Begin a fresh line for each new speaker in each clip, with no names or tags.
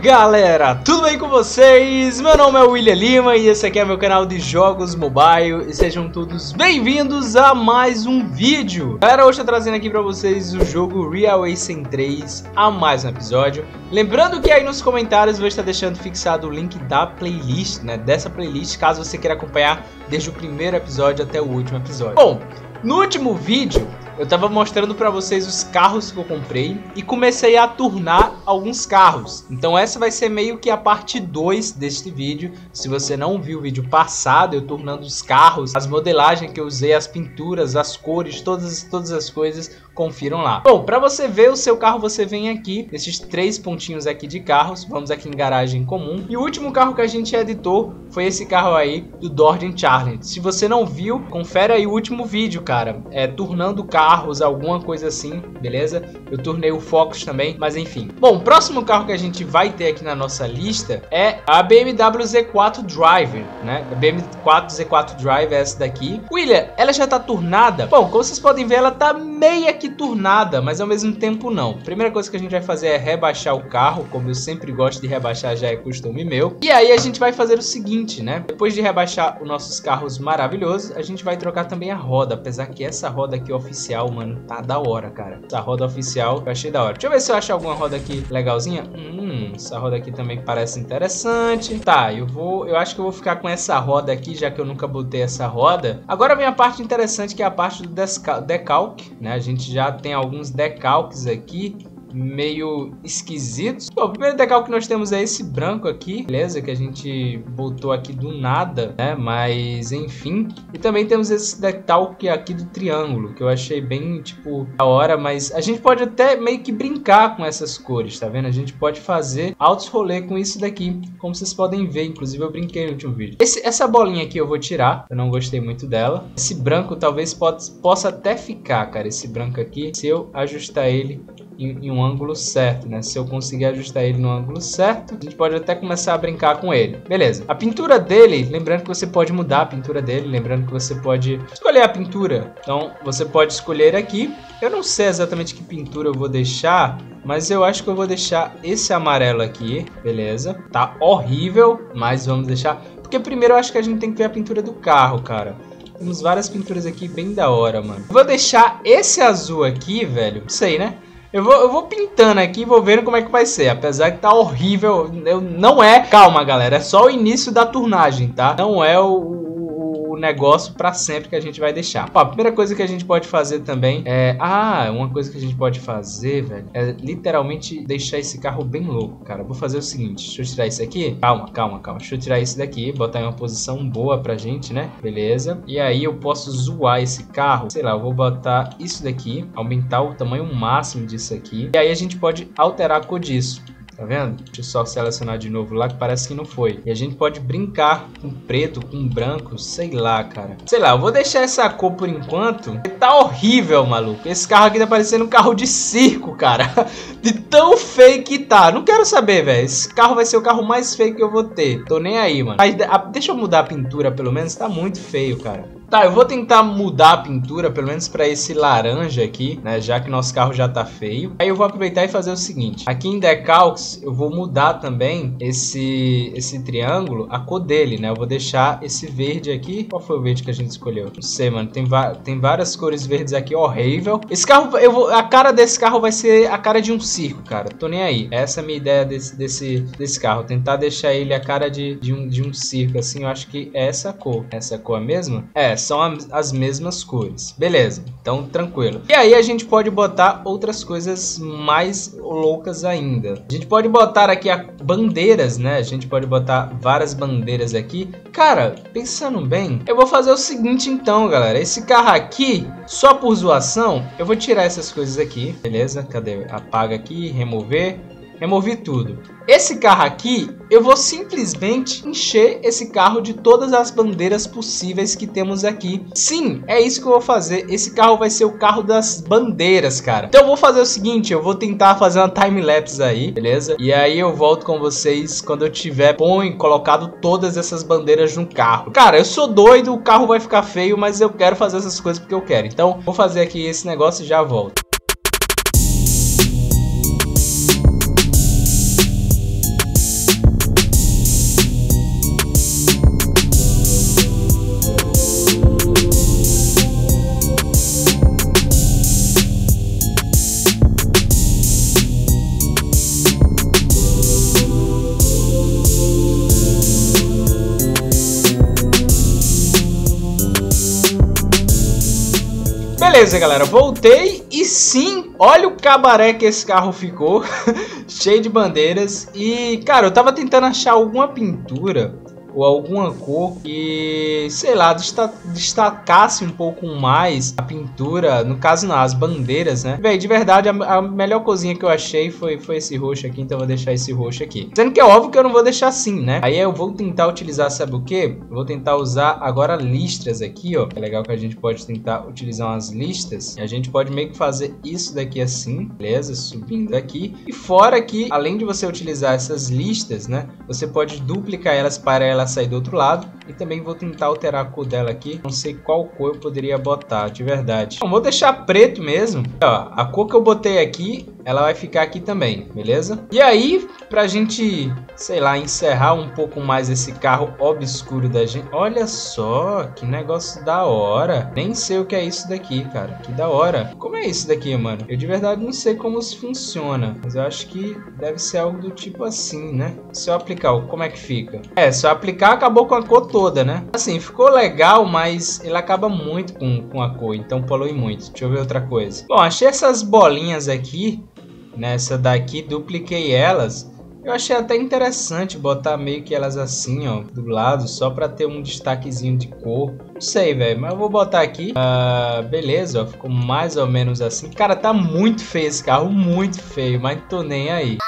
Galera, tudo bem com vocês? Meu nome é William Lima e esse aqui é meu canal de jogos mobile. E sejam todos bem-vindos a mais um vídeo. Galera, hoje eu tô trazendo aqui pra vocês o jogo Real Racing 3 a mais um episódio. Lembrando que aí nos comentários vou estar deixando fixado o link da playlist, né, dessa playlist Caso você queira acompanhar desde o primeiro episódio até o último episódio. Bom, no último vídeo eu tava mostrando para vocês os carros que eu comprei e comecei a turnar alguns carros. Então essa vai ser meio que a parte 2 deste vídeo. Se você não viu o vídeo passado, eu turnando os carros, as modelagens que eu usei, as pinturas, as cores, todas, todas as coisas, confiram lá. Bom, para você ver o seu carro, você vem aqui, esses três pontinhos aqui de carros, vamos aqui em garagem comum. E o último carro que a gente editou foi esse carro aí, do Dodge Charlie. Se você não viu, confere aí o último vídeo, cara. É turnando carro carros, alguma coisa assim, beleza? Eu turnei o Focus também, mas enfim. Bom, próximo carro que a gente vai ter aqui na nossa lista é a BMW Z4 Drive, né? A BMW Z4 Drive é essa daqui. William, ela já tá turnada? Bom, como vocês podem ver, ela tá meia que turnada, mas ao mesmo tempo não. Primeira coisa que a gente vai fazer é rebaixar o carro, como eu sempre gosto de rebaixar, já é costume meu. E aí a gente vai fazer o seguinte, né? Depois de rebaixar os nossos carros maravilhosos, a gente vai trocar também a roda, apesar que essa roda aqui é oficial oficial, mano, tá da hora, cara. Essa roda oficial eu achei da hora. Deixa eu ver se eu acho alguma roda aqui legalzinha. Hum, essa roda aqui também parece interessante. Tá, eu vou... Eu acho que eu vou ficar com essa roda aqui, já que eu nunca botei essa roda. Agora vem a parte interessante, que é a parte do decalque, né? A gente já tem alguns decalques aqui meio esquisitos. Bom, o primeiro decalque que nós temos é esse branco aqui, beleza? Que a gente botou aqui do nada, né? Mas, enfim. E também temos esse decalque aqui do triângulo, que eu achei bem, tipo, da hora. Mas a gente pode até meio que brincar com essas cores, tá vendo? A gente pode fazer altos rolê com isso daqui, como vocês podem ver. Inclusive, eu brinquei no último vídeo. Esse, essa bolinha aqui eu vou tirar, eu não gostei muito dela. Esse branco talvez pode, possa até ficar, cara, esse branco aqui, se eu ajustar ele em, em, um ângulo certo, né? Se eu conseguir ajustar ele no ângulo certo, a gente pode até começar a brincar com ele. Beleza. A pintura dele, lembrando que você pode mudar a pintura dele, lembrando que você pode escolher a pintura. Então, você pode escolher aqui. Eu não sei exatamente que pintura eu vou deixar, mas eu acho que eu vou deixar esse amarelo aqui, beleza? Tá horrível, mas vamos deixar... Porque primeiro eu acho que a gente tem que ver a pintura do carro, cara. Temos várias pinturas aqui bem da hora, mano. Vou deixar esse azul aqui, velho. Sei, né? Eu vou, eu vou pintando aqui e vou vendo como é que vai ser. Apesar que tá horrível. Eu, não é. Calma, galera. É só o início da turnagem, tá? Não é o, negócio para sempre que a gente vai deixar. Ó, a primeira coisa que a gente pode fazer também é... Ah, uma coisa que a gente pode fazer, velho, é literalmente deixar esse carro bem louco, cara. Vou fazer o seguinte, deixa eu tirar isso aqui. Calma, calma, calma. Deixa eu tirar isso daqui, botar em uma posição boa pra gente, né? Beleza. E aí eu posso zoar esse carro. Sei lá, eu vou botar isso daqui, aumentar o tamanho máximo disso aqui. E aí a gente pode alterar a cor disso. Tá vendo? Deixa eu só selecionar de novo lá que parece que não foi. E a gente pode brincar com preto, com branco, sei lá, cara. Sei lá, eu vou deixar essa cor por enquanto. Tá horrível, maluco. Esse carro aqui tá parecendo um carro de circo, cara. De tão feio que tá. Não quero saber, velho. Esse carro vai ser o carro mais feio que eu vou ter. Tô nem aí, mano. Mas deixa eu mudar a pintura pelo menos. Tá muito feio, cara. Tá, eu vou tentar mudar a pintura, pelo menos para esse laranja aqui, né? Já que nosso carro já tá feio. Aí eu vou aproveitar e fazer o seguinte. Aqui em Decalcs, eu vou mudar também esse, esse triângulo, a cor dele, né? Eu vou deixar esse verde aqui. Qual foi o verde que a gente escolheu? Não sei, mano. Tem, tem várias cores verdes aqui, horrível. Esse carro, eu vou, a cara desse carro vai ser a cara de um circo, cara. Tô nem aí. Essa é a minha ideia desse, desse, desse carro. Tentar deixar ele a cara de, de, um, de um circo, assim. Eu acho que é essa cor. Essa é cor mesmo? É, são as mesmas cores. Beleza, então tranquilo. E aí a gente pode botar outras coisas mais loucas ainda. A gente pode botar aqui a bandeiras, né? A gente pode botar várias bandeiras aqui. Cara, pensando bem, eu vou fazer o seguinte então, galera. Esse carro aqui, só por zoação, eu vou tirar essas coisas aqui, beleza? Cadê? Apaga aqui, remover removi tudo. Esse carro aqui, eu vou simplesmente encher esse carro de todas as bandeiras possíveis que temos aqui. Sim, é isso que eu vou fazer. Esse carro vai ser o carro das bandeiras, cara. Então eu vou fazer o seguinte, eu vou tentar fazer uma time-lapse aí, beleza? E aí eu volto com vocês quando eu tiver põe colocado todas essas bandeiras no carro. Cara, eu sou doido, o carro vai ficar feio, mas eu quero fazer essas coisas porque eu quero. Então, vou fazer aqui esse negócio e já volto. Beleza, galera, voltei e sim, olha o cabaré que esse carro ficou, cheio de bandeiras. E, cara, eu tava tentando achar alguma pintura ou alguma cor que, sei lá, destacasse um pouco mais a pintura, no caso não, as bandeiras, né? Véi, de verdade, a, a, melhor coisinha que eu achei foi, foi esse roxo aqui, então eu vou deixar esse roxo aqui. Sendo que é óbvio que eu não vou deixar assim, né? Aí eu vou tentar utilizar, sabe o que? Vou tentar usar agora listras aqui, ó. É legal que a gente pode tentar utilizar umas listas. E a gente pode meio que fazer isso daqui assim, beleza? Subindo aqui. E fora que, além de você utilizar essas listas, né? Você pode duplicar elas para elas sair do outro lado. E também vou tentar alterar a cor dela aqui. Não sei qual cor eu poderia botar, de verdade. Bom, vou deixar preto mesmo. Ó, a cor que eu botei aqui ela vai ficar aqui também, beleza? E aí, pra gente, sei lá, encerrar um pouco mais esse carro obscuro da gente. Olha só, que negócio da hora. Nem sei o que é isso daqui, cara. Que da hora. Como é isso daqui, mano? Eu de verdade não sei como isso funciona. Mas eu acho que deve ser algo do tipo assim, né? Se eu aplicar, como é que fica? É, se eu aplicar, acabou com a cor toda, né? Assim, ficou legal, mas ele acaba muito com, com a cor. Então polui muito. Deixa eu ver outra coisa. Bom, achei essas bolinhas aqui Nessa daqui, dupliquei elas. Eu achei até interessante botar meio que elas assim, ó, do lado, só pra ter um destaquezinho de cor. Não sei, velho, mas eu vou botar aqui. Uh, beleza, ó, ficou mais ou menos assim. Cara, tá muito feio esse carro, muito feio, mas tô nem aí.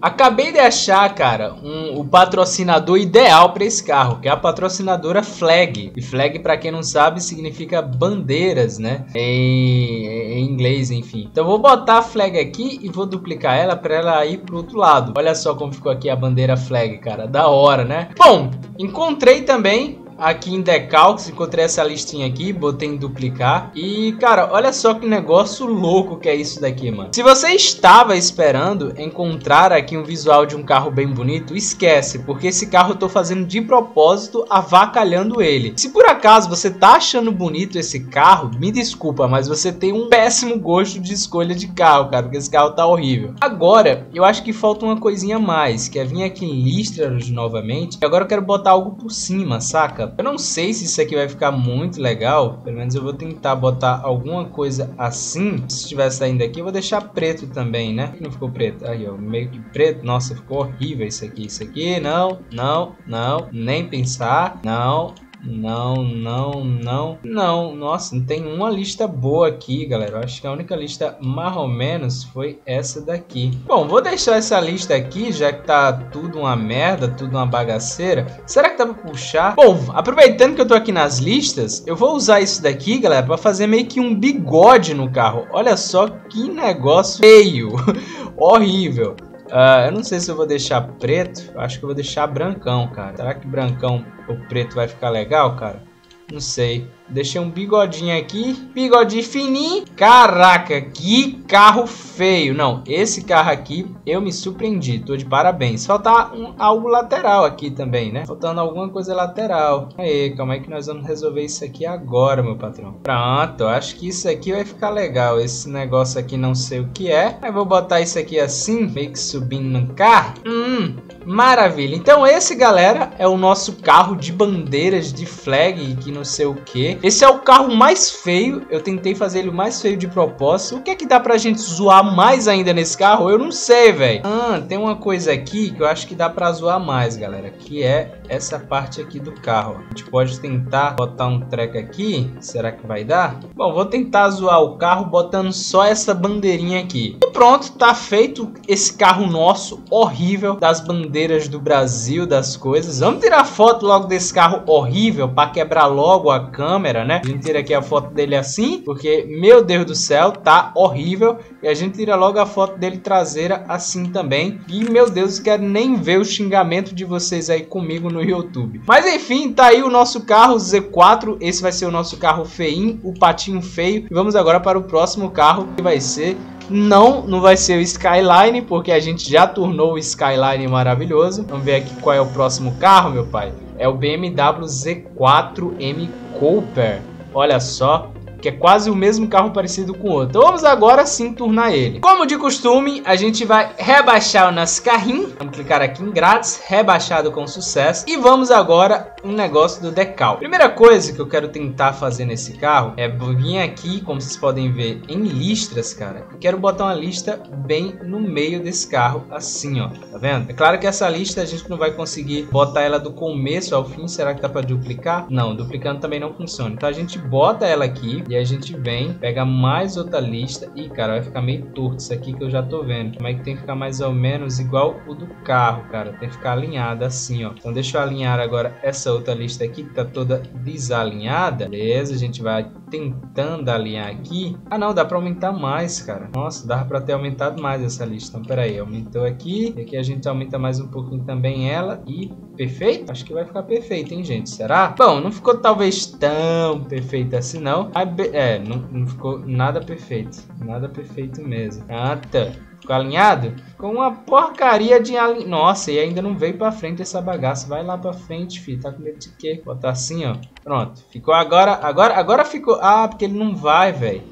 Acabei de achar, cara, um, o patrocinador ideal para esse carro, que é a patrocinadora Flag. E Flag, para quem não sabe, significa bandeiras, né? Em, em, inglês, enfim. Então vou botar a Flag aqui e vou duplicar ela para ela ir pro outro lado. Olha só como ficou aqui a bandeira Flag, cara. Da hora, né? Bom, encontrei também aqui em Decalques, encontrei essa listinha aqui, botei em duplicar. E, cara, olha só que negócio louco que é isso daqui, mano. Se você estava esperando encontrar aqui um visual de um carro bem bonito, esquece, porque esse carro eu tô fazendo de propósito, avacalhando ele. Se por acaso você tá achando bonito esse carro, me desculpa, mas você tem um péssimo gosto de escolha de carro, cara, porque esse carro tá horrível. Agora, eu acho que falta uma coisinha a mais, que é vir aqui em listras novamente, e agora eu quero botar algo por cima, saca? Eu não sei se isso aqui vai ficar muito legal. Pelo menos eu vou tentar botar alguma coisa assim. Se estiver saindo aqui, eu vou deixar preto também, né? Não ficou preto. Aí, ó, meio que preto. Nossa, ficou horrível isso aqui. Isso aqui, não, não, não. Nem pensar. Não, não, não, não, não. Nossa, não tem uma lista boa aqui, galera. Eu acho que a única lista mais ou menos foi essa daqui. Bom, vou deixar essa lista aqui, já que tá tudo uma merda, tudo uma bagaceira. Será que dá pra puxar? Bom, aproveitando que eu tô aqui nas listas, eu vou usar isso daqui, galera, pra fazer meio que um bigode no carro. Olha só que negócio feio. Horrível. Uh, eu não sei se eu vou deixar preto. Acho que eu vou deixar brancão, cara. Será que brancão ou preto vai ficar legal, cara? Não sei. Deixei um bigodinho aqui. Bigodinho fininho. Caraca, que carro feio. Não, esse carro aqui eu me surpreendi. Tô de parabéns. Falta um, algo lateral aqui também, né? Faltando alguma coisa lateral. Aí, como é que nós vamos resolver isso aqui agora, meu patrão? Pronto, acho que isso aqui vai ficar legal. Esse negócio aqui não sei o que é. Aí vou botar isso aqui assim, meio que subindo no carro. Hum, maravilha. Então esse, galera, é o nosso carro de bandeiras de flag, que não sei o que. Esse é o carro mais feio. Eu tentei fazer ele o mais feio de propósito. O que é que dá pra gente zoar mais ainda nesse carro? Eu não sei, velho. Ah, tem uma coisa aqui que eu acho que dá pra zoar mais, galera. Que é essa parte aqui do carro. A gente pode tentar botar um treco aqui. Será que vai dar? Bom, vou tentar zoar o carro botando só essa bandeirinha aqui. E pronto, tá feito esse carro nosso horrível das bandeiras do Brasil, das coisas. Vamos tirar foto logo desse carro horrível para quebrar logo a câmera câmera, né? A gente tira aqui a foto dele assim, porque, meu Deus do céu, tá horrível. E a gente tira logo a foto dele traseira assim também. E, meu Deus, quero nem ver o xingamento de vocês aí comigo no YouTube. Mas, enfim, tá aí o nosso carro Z4. Esse vai ser o nosso carro feinho, o patinho feio. E vamos agora para o próximo carro, que vai ser não, não vai ser o Skyline, porque a gente já tornou o Skyline maravilhoso. Vamos ver aqui qual é o próximo carro, meu pai. É o BMW Z4M Cooper. Olha só, que é quase o mesmo carro parecido com o outro. Então vamos agora sim turnar ele. Como de costume, a gente vai rebaixar o nosso carrinho. Vamos clicar aqui em grátis, rebaixado com sucesso. E vamos agora um negócio do decal. Primeira coisa que eu quero tentar fazer nesse carro é vir aqui, como vocês podem ver, em listras, cara. Eu quero botar uma lista bem no meio desse carro, assim, ó. Tá vendo? É claro que essa lista a gente não vai conseguir botar ela do começo ao fim. Será que dá para duplicar? Não, duplicando também não funciona. Então a gente bota ela aqui e a gente vem, pega mais outra lista e, cara, vai ficar meio torto isso aqui que eu já tô vendo. Como é que tem que ficar mais ou menos igual o do carro, cara. Tem que ficar alinhada assim, ó. Então deixa eu alinhar agora essa outra lista aqui que tá toda desalinhada. Beleza, a gente vai tentando alinhar aqui. Ah não, dá para aumentar mais, cara. Nossa, dá para ter aumentado mais essa lista. Então pera aí, aumentou aqui. E aqui a gente aumenta mais um pouquinho também ela. E perfeito? Acho que vai ficar perfeito, hein, gente? Será? Bom, não ficou talvez tão perfeito assim, não. É, não, não ficou nada perfeito. Nada perfeito mesmo. Ah, tá. Ficou alinhado? Com uma porcaria de alinho. Nossa, e ainda não veio pra frente essa bagaça. Vai lá pra frente, filho. Tá com medo de quê? Botar assim, ó. Pronto. Ficou agora. Agora, agora ficou. Ah, porque ele não vai, velho.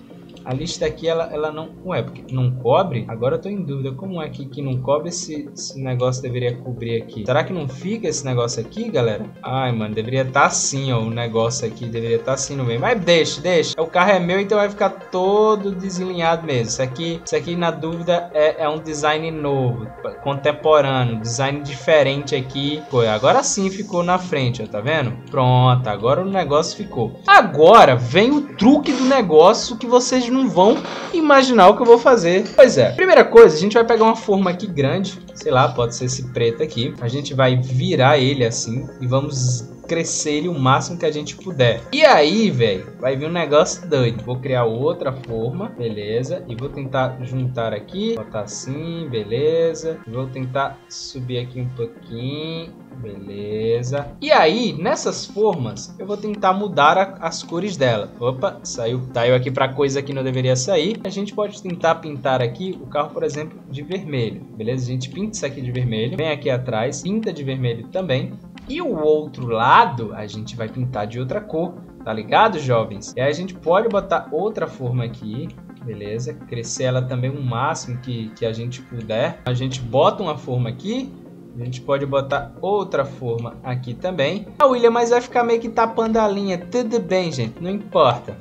A lista aqui, ela, ela não... Ué, porque não cobre? Agora eu tô em dúvida. Como é que, que não cobre esse, esse negócio deveria cobrir aqui? Será que não fica esse negócio aqui, galera? Ai, mano, deveria estar tá assim, ó. O negócio aqui deveria estar tá assim no meio. Mas deixa, deixa. O carro é meu, então vai ficar todo desalinhado mesmo. Isso aqui, isso aqui na dúvida, é, é um design novo, contemporâneo. Design diferente aqui. Pô, agora sim ficou na frente, ó. Tá vendo? Pronto, agora o negócio ficou. Agora vem o truque do negócio que vocês não não vão imaginar o que eu vou fazer. Pois é, primeira coisa, a gente vai pegar uma forma aqui grande, sei lá, pode ser esse preto aqui. A gente vai virar ele assim e vamos crescer ele o máximo que a gente puder. E aí, velho, vai vir um negócio doido. Vou criar outra forma, beleza. E vou tentar juntar aqui, botar assim, beleza. Vou tentar subir aqui um pouquinho, beleza. E aí, nessas formas, eu vou tentar mudar a, as cores dela. Opa, saiu, saiu aqui para coisa que não deveria sair. A gente pode tentar pintar aqui o carro, por exemplo, de vermelho, beleza? A gente pinta isso aqui de vermelho, vem aqui atrás, pinta de vermelho também. E o outro lado a gente vai pintar de outra cor, tá ligado, jovens? E aí a gente pode botar outra forma aqui, beleza? Crescer ela também o máximo que, que a gente puder. A gente bota uma forma aqui, a gente pode botar outra forma aqui também. Ah, William, mas vai ficar meio que tapando a linha. Tudo bem, gente, não importa.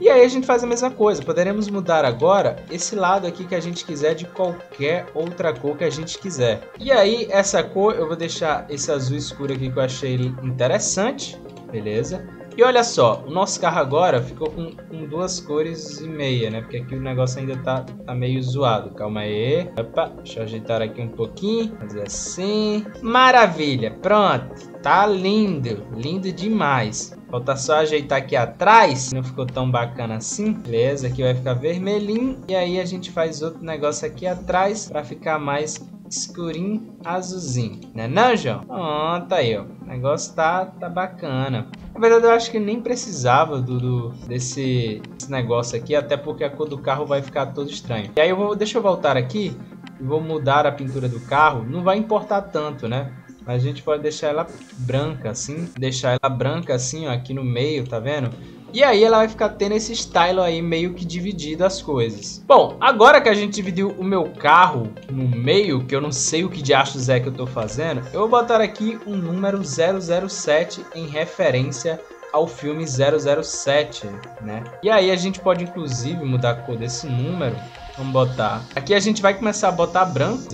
E aí a gente faz a mesma coisa, poderemos mudar agora esse lado aqui que a gente quiser de qualquer outra cor que a gente quiser. E aí essa cor eu vou deixar esse azul escuro aqui que eu achei interessante, beleza? E olha só, o nosso carro agora ficou com, com, duas cores e meia, né? Porque aqui o negócio ainda tá, tá meio zoado. Calma aí. Opa, deixa eu ajeitar aqui um pouquinho. Fazer assim. Maravilha, pronto. Tá lindo, lindo demais. Falta só ajeitar aqui atrás, não ficou tão bacana assim. Beleza, aqui vai ficar vermelhinho. E aí a gente faz outro negócio aqui atrás para ficar mais escurinho, azulzinho. Né não, João? Pronto, aí, ó. O negócio tá, tá bacana. Na verdade, eu acho que nem precisava do, do desse, desse negócio aqui, até porque a cor do carro vai ficar todo estranho. E aí eu vou, deixa eu voltar aqui e vou mudar a pintura do carro. Não vai importar tanto, né? Mas a gente pode deixar ela branca assim, deixar ela branca assim, ó, aqui no meio, tá vendo? E aí ela vai ficar tendo esse style aí meio que dividido as coisas. Bom, agora que a gente dividiu o meu carro no meio, que eu não sei o que de achos é que eu tô fazendo, eu vou botar aqui um número 007 em referência ao filme 007, né? E aí a gente pode inclusive mudar a cor desse número Vamos botar. Aqui a gente vai começar a botar branco,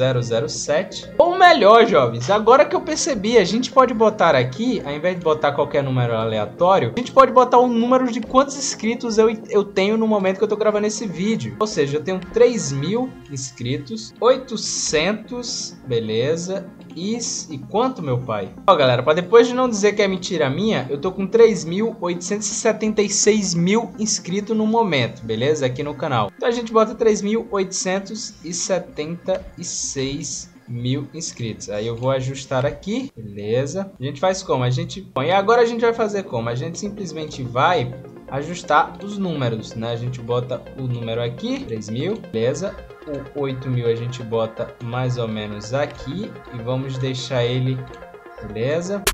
007. Ou melhor, jovens, agora que eu percebi, a gente pode botar aqui, ao invés de botar qualquer número aleatório, a gente pode botar o número de quantos inscritos eu, eu tenho no momento que eu tô gravando esse vídeo. Ou seja, eu tenho 3 mil inscritos, 800, beleza, e, e quanto, meu pai? Ó, galera, para depois de não dizer que é mentira minha, eu tô com 3.876 mil inscritos no momento, beleza? Aqui no canal. Então a gente bota 3.876 mil inscritos. Aí eu vou ajustar aqui, beleza? A gente faz como? A gente põe. E agora a gente vai fazer como? A gente simplesmente vai ajustar os números, né? A gente bota o número aqui, 3 mil, beleza? O 8 mil a gente bota mais ou menos aqui e vamos deixar ele, beleza?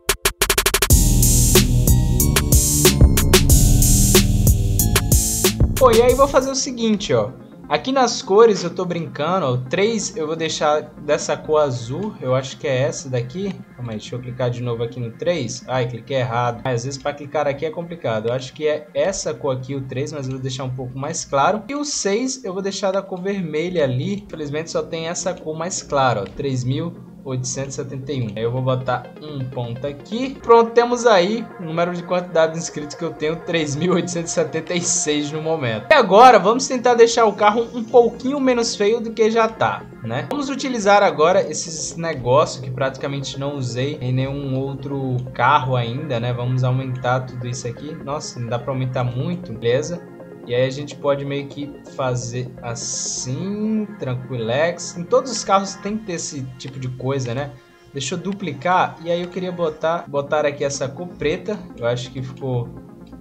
Pô, e aí vou fazer o seguinte, ó. Aqui nas cores eu tô brincando, ó, o 3 eu vou deixar dessa cor azul, eu acho que é essa daqui. Calma aí, deixa eu clicar de novo aqui no 3. Ai, cliquei errado. Às vezes para clicar aqui é complicado. Eu acho que é essa cor aqui, o 3, mas eu vou deixar um pouco mais claro. E o 6 eu vou deixar da cor vermelha ali. Infelizmente só tem essa cor mais clara, ó, 3000 871. Aí eu vou botar um ponto aqui. Pronto, temos aí o número de quantidade de inscritos que eu tenho, 3.876 no momento. E agora, vamos tentar deixar o carro um pouquinho menos feio do que já tá, né? Vamos utilizar agora esses negócios que praticamente não usei em nenhum outro carro ainda, né? Vamos aumentar tudo isso aqui. Nossa, não dá para aumentar muito, beleza? E aí a gente pode meio que fazer assim, tranquilex. Em todos os carros tem que ter esse tipo de coisa, né? Deixa eu duplicar e aí eu queria botar, botar aqui essa cor preta. Eu acho que ficou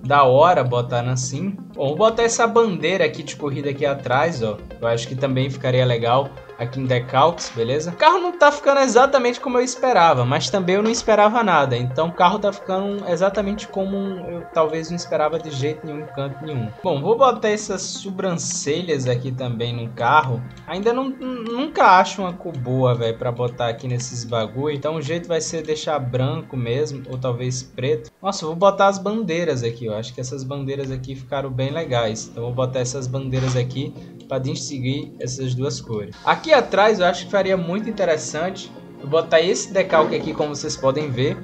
da hora botar assim. Vou botar essa bandeira aqui de corrida aqui atrás, ó. Eu acho que também ficaria legal aqui em Decalques, beleza? O carro não tá ficando exatamente como eu esperava, mas também eu não esperava nada. Então o carro tá ficando exatamente como eu talvez não esperava de jeito nenhum, canto nenhum. Bom, vou botar essas sobrancelhas aqui também no carro. Ainda não, nunca acho uma cor boa, velho, pra botar aqui nesses bagulho. Então o jeito vai ser deixar branco mesmo, ou talvez preto. Nossa, vou botar as bandeiras aqui, eu acho que essas bandeiras aqui ficaram bem legais. Então vou botar essas bandeiras aqui para distinguir essas duas cores. Aqui atrás eu acho que faria muito interessante botar esse decalque aqui, como vocês podem ver,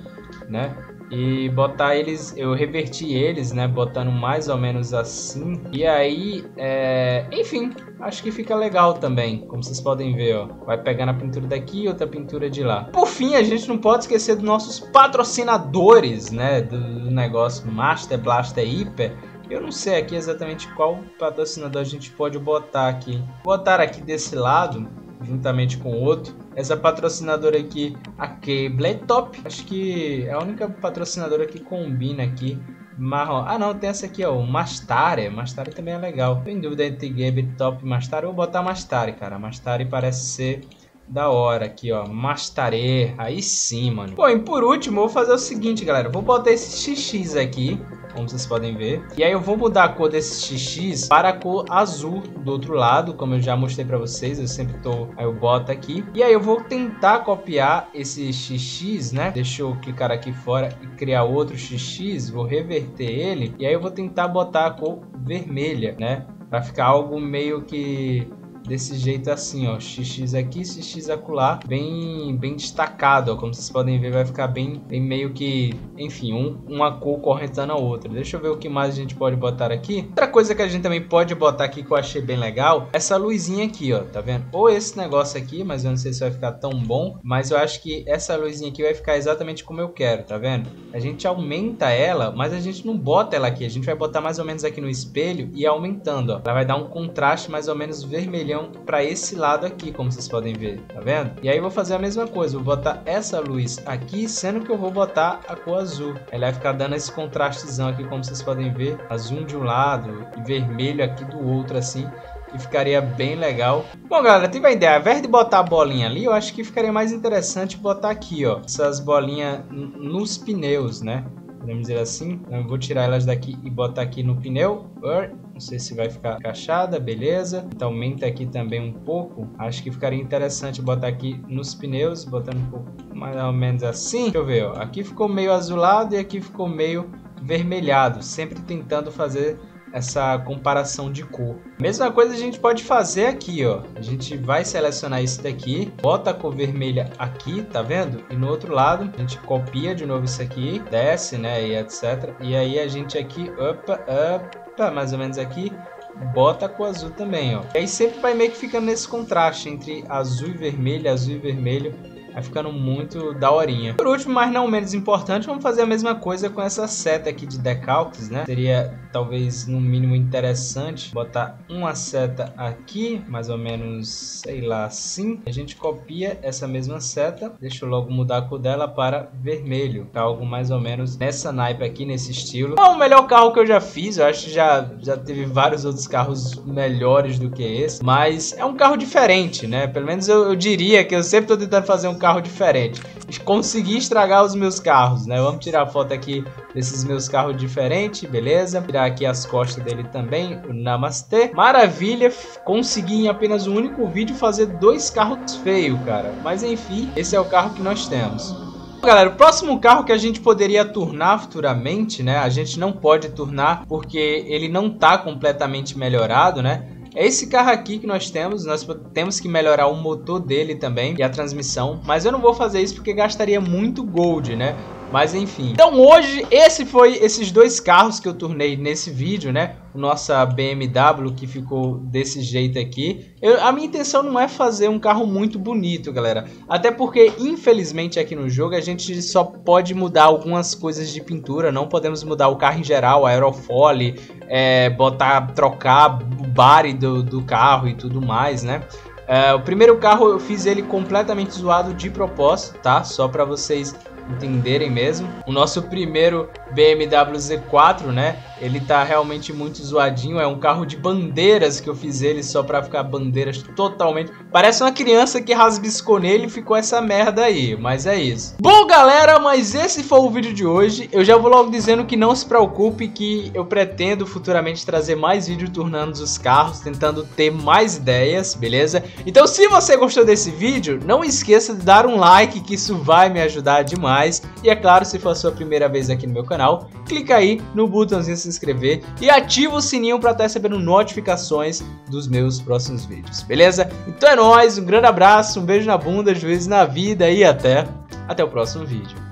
né? E botar eles, eu reverti eles, né? Botando mais ou menos assim. E aí, é... enfim, acho que fica legal também, como vocês podem ver, ó. Vai pegando a pintura daqui e outra pintura de lá. Por fim, a gente não pode esquecer dos nossos patrocinadores, né? Do negócio Master Blaster Hyper eu não sei aqui exatamente qual patrocinador a gente pode botar aqui. Botar aqui desse lado, juntamente com outro. Essa patrocinadora aqui, a Cable Top. Acho que é a única patrocinadora que combina aqui. Marrom. Ah não, tem essa aqui, ó, Mastare. Mastare também é legal. Tô em dúvida entre Gabe Top e Mastare. Vou botar Mastare, cara. Mastare parece ser da hora aqui, ó. Mastare. Aí sim, mano. Bom, e por último, vou fazer o seguinte, galera. Vou botar esse XX aqui como vocês podem ver. E aí eu vou mudar a cor desse XX para a cor azul do outro lado, como eu já mostrei para vocês, eu sempre tô, aí eu boto aqui. E aí eu vou tentar copiar esse XX, né? Deixa eu clicar aqui fora e criar outro XX, vou reverter ele, e aí eu vou tentar botar a cor vermelha, né? Para ficar algo meio que desse jeito assim, ó, XX aqui, XX acolá, bem, bem destacado, ó, como vocês podem ver, vai ficar bem, bem meio que, enfim, um, uma cor correntando a outra. Deixa eu ver o que mais a gente pode botar aqui. Outra coisa que a gente também pode botar aqui que eu achei bem legal, essa luzinha aqui, ó, tá vendo? Ou esse negócio aqui, mas eu não sei se vai ficar tão bom, mas eu acho que essa luzinha aqui vai ficar exatamente como eu quero, tá vendo? A gente aumenta ela, mas a gente não bota ela aqui, a gente vai botar mais ou menos aqui no espelho e aumentando, ó. Ela vai dar um contraste mais ou menos vermelhão para esse lado aqui, como vocês podem ver, tá vendo? E aí vou fazer a mesma coisa, vou botar essa luz aqui, sendo que eu vou botar a cor azul. Ela vai ficar dando esse contrastezão aqui, como vocês podem ver, azul de um lado e vermelho aqui do outro, assim e ficaria bem legal. Bom, galera, tive a ideia. Ao invés de botar a bolinha ali, eu acho que ficaria mais interessante botar aqui, ó. Essas bolinhas nos pneus, né? podemos dizer assim. Então, eu vou tirar elas daqui e botar aqui no pneu. Não sei se vai ficar encaixada, beleza. Então aumenta aqui também um pouco. Acho que ficaria interessante botar aqui nos pneus, botando um pouco mais ou menos assim. Deixa eu ver, ó. aqui ficou meio azulado e aqui ficou meio vermelhado, sempre tentando fazer essa comparação de cor. Mesma coisa a gente pode fazer aqui, ó. A gente vai selecionar isso daqui, bota a cor vermelha aqui, tá vendo? E no outro lado, a gente copia de novo isso aqui, desce, né, e etc. E aí a gente aqui, opa, opa, mais ou menos aqui, bota a cor azul também, ó. E aí sempre vai meio que ficando nesse contraste entre azul e vermelho, azul e vermelho Vai ficando muito daorinha. Por último, mas não menos importante, vamos fazer a mesma coisa com essa seta aqui de decalques, né? Seria talvez no mínimo interessante botar uma seta aqui, mais ou menos, sei lá, assim. A gente copia essa mesma seta, deixa eu logo mudar a cor dela para vermelho, tá algo mais ou menos nessa naipe aqui, nesse estilo. É o melhor carro que eu já fiz, eu acho que já, já teve vários outros carros melhores do que esse, mas é um carro diferente, né? Pelo menos eu, eu diria que eu sempre tô tentando fazer um carro diferente. Consegui estragar os meus carros, né? Vamos tirar a foto aqui desses meus carros diferentes, beleza? Tirar aqui as costas dele também, o Namastê. Maravilha, consegui em apenas um único vídeo fazer dois carros feios, cara. Mas enfim, esse é o carro que nós temos. Galera, o próximo carro que a gente poderia turnar futuramente, né? A gente não pode turnar porque ele não tá completamente melhorado, né? É esse carro aqui que nós temos, nós temos que melhorar o motor dele também e a transmissão, mas eu não vou fazer isso porque gastaria muito gold, né? Mas enfim. Então hoje, esse foi esses dois carros que eu turnei nesse vídeo, né? Nossa BMW que ficou desse jeito aqui. Eu, a minha intenção não é fazer um carro muito bonito, galera. Até porque, infelizmente, aqui no jogo a gente só pode mudar algumas coisas de pintura. Não podemos mudar o carro em geral, aerofólio, é, botar, trocar o body do, do carro e tudo mais, né? É, o primeiro carro eu fiz ele completamente zoado de propósito, tá? Só para vocês entenderem mesmo. O nosso primeiro BMW Z4, né? Ele tá realmente muito zoadinho. É um carro de bandeiras que eu fiz ele só pra ficar bandeiras totalmente. Parece uma criança que rasbiscou nele e ficou essa merda aí. Mas é isso. Bom, galera, mas esse foi o vídeo de hoje. Eu já vou logo dizendo que não se preocupe que eu pretendo futuramente trazer mais vídeo turnando os carros, tentando ter mais ideias, beleza? Então se você gostou desse vídeo, não esqueça de dar um like que isso vai me ajudar demais. E é claro, se for a sua primeira vez aqui no meu canal, clica aí no botãozinho se inscrever e ativa o sininho para estar recebendo notificações dos meus próximos vídeos, beleza? Então é nóis, um grande abraço, um beijo na bunda, juízo na vida e até, até o próximo vídeo.